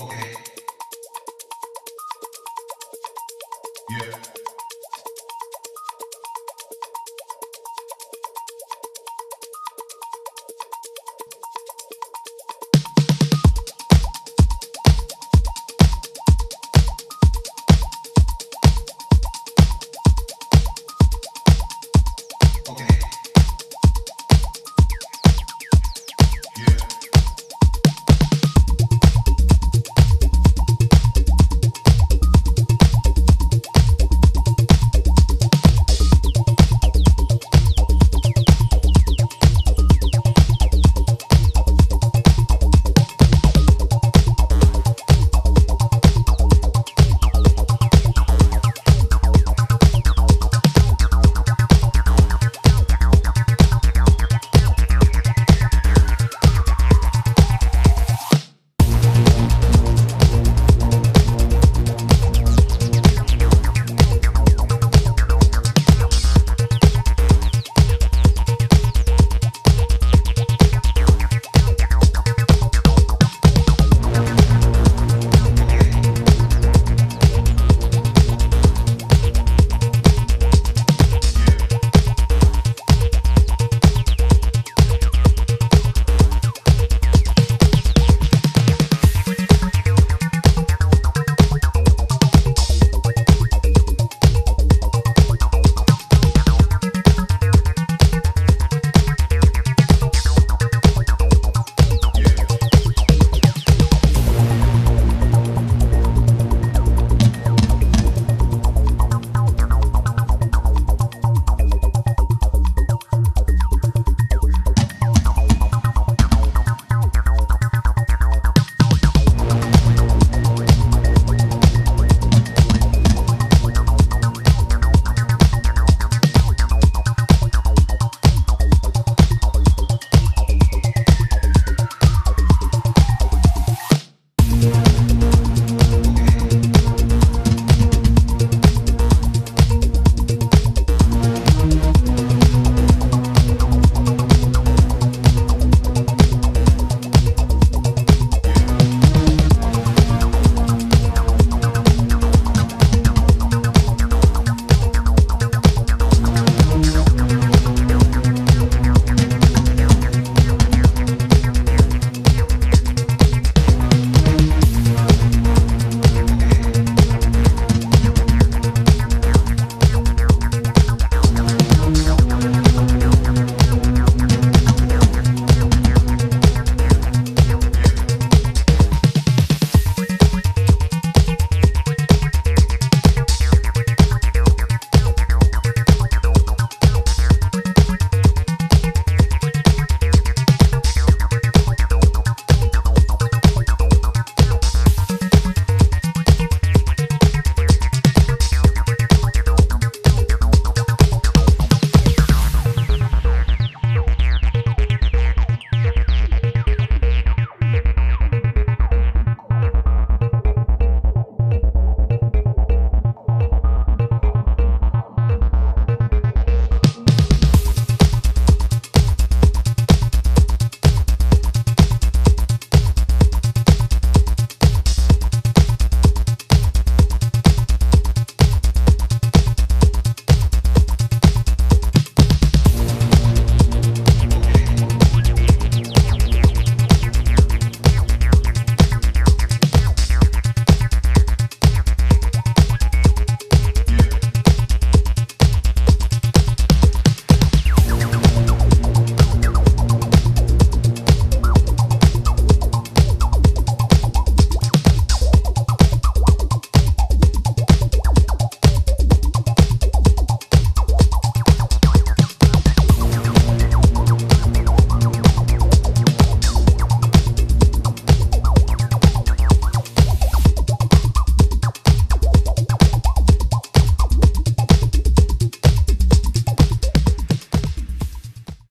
Okay. Yeah.